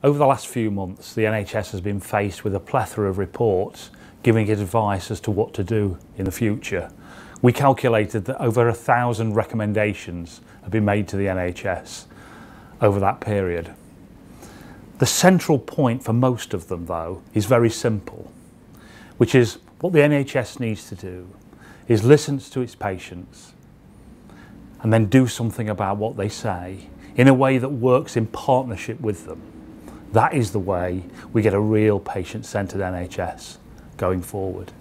Over the last few months, the NHS has been faced with a plethora of reports giving it advice as to what to do in the future. We calculated that over a thousand recommendations have been made to the NHS over that period. The central point for most of them, though, is very simple, which is what the NHS needs to do is listen to its patients and then do something about what they say in a way that works in partnership with them. That is the way we get a real patient-centred NHS going forward.